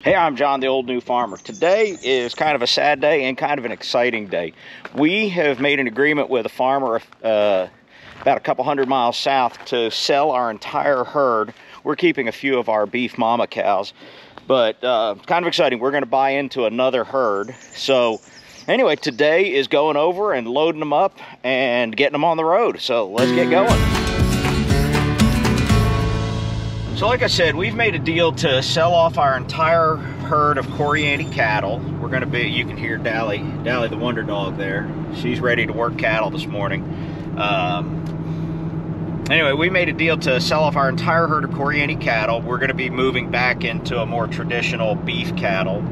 Hey, I'm John, the old new farmer. Today is kind of a sad day and kind of an exciting day. We have made an agreement with a farmer uh, about a couple hundred miles south to sell our entire herd. We're keeping a few of our beef mama cows, but uh, kind of exciting. We're going to buy into another herd. So, anyway, today is going over and loading them up and getting them on the road. So, let's get going. So like I said, we've made a deal to sell off our entire herd of Corriente cattle. We're gonna be, you can hear Dally, Dally the Wonder Dog there. She's ready to work cattle this morning. Um, anyway, we made a deal to sell off our entire herd of Corriente cattle. We're gonna be moving back into a more traditional beef cattle.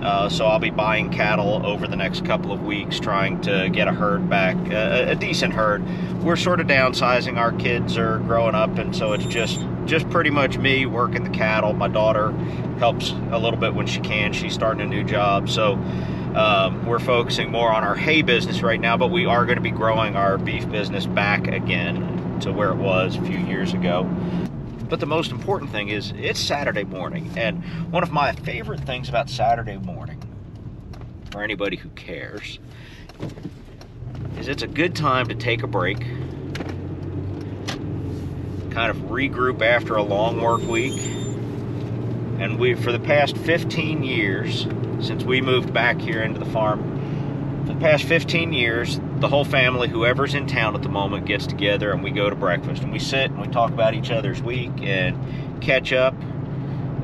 Uh, so I'll be buying cattle over the next couple of weeks, trying to get a herd back, a, a decent herd. We're sort of downsizing. Our kids are growing up, and so it's just just pretty much me working the cattle. My daughter helps a little bit when she can. She's starting a new job, so um, we're focusing more on our hay business right now. But we are going to be growing our beef business back again to where it was a few years ago. But the most important thing is it's Saturday morning. And one of my favorite things about Saturday morning, for anybody who cares, is it's a good time to take a break, kind of regroup after a long work week. And we, for the past 15 years, since we moved back here into the farm, for the past 15 years, the whole family, whoever's in town at the moment, gets together and we go to breakfast and we sit and we talk about each other's week and catch up.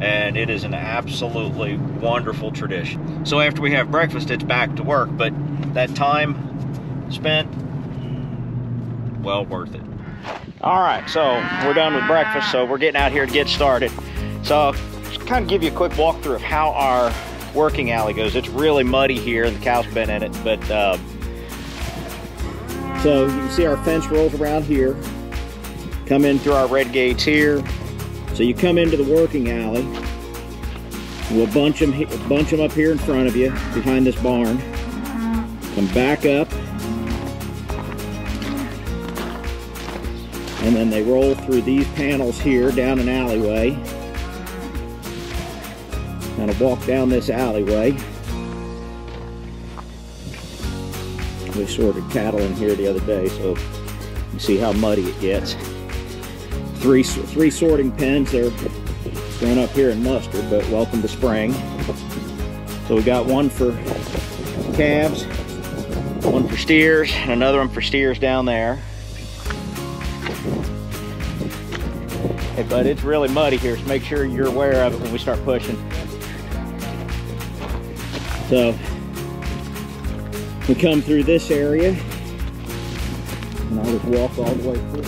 And it is an absolutely wonderful tradition. So after we have breakfast, it's back to work, but that time spent, well worth it. All right, so we're done with breakfast, so we're getting out here to get started. So just kind of give you a quick walkthrough of how our working alley goes. It's really muddy here the cows been in it, but um, so you can see our fence rolls around here. Come in through our red gates here. So you come into the working alley. We'll bunch them, bunch them up here in front of you, behind this barn. Come back up. And then they roll through these panels here down an alleyway. Kind of walk down this alleyway. We sorted cattle in here the other day, so you see how muddy it gets. Three, three sorting pens. They're going up here in mustard, but welcome to spring. So we got one for calves, one for steers, and another one for steers down there. But it's really muddy here, so make sure you're aware of it when we start pushing. So we come through this area and I'll just walk all the way through.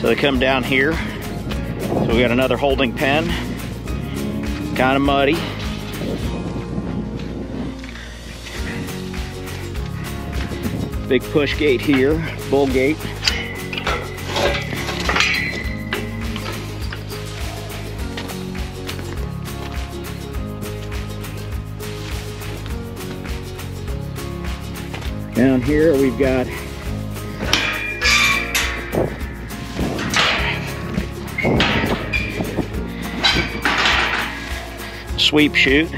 So they come down here. So we got another holding pen. Kind of muddy. Big push gate here, bull gate. Down here we've got sweep chute.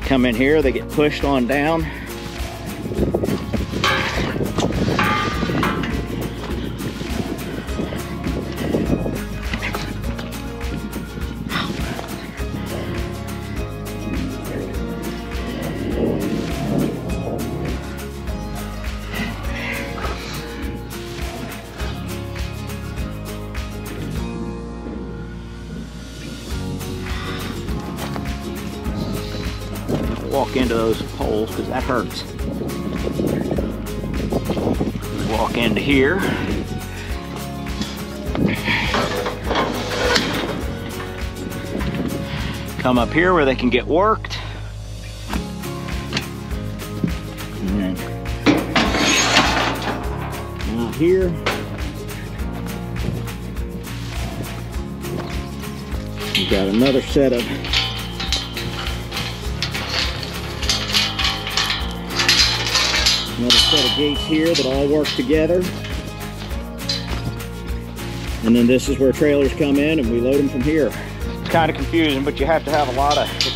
Come in here, they get pushed on down. Walk into those holes because that hurts. Walk into here. Come up here where they can get worked. And then here. We've got another set of Another set of gates here that all work together. And then this is where trailers come in and we load them from here. It's kind of confusing, but you have to have a lot of, if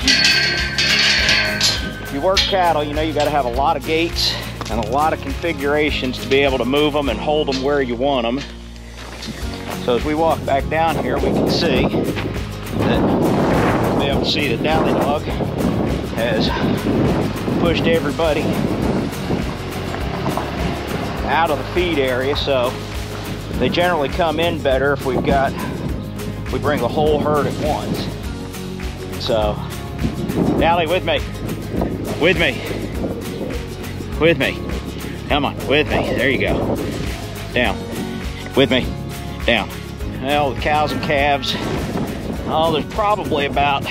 you, if you work cattle, you know you got to have a lot of gates and a lot of configurations to be able to move them and hold them where you want them. So as we walk back down here, we can see that, be able to see that Dally Dog has pushed everybody out of the feed area. So they generally come in better if we've got, we bring the whole herd at once. So, Dally, with me, with me, with me. Come on, with me. There you go. Down, with me, down. Well, the cows and calves, oh, there's probably about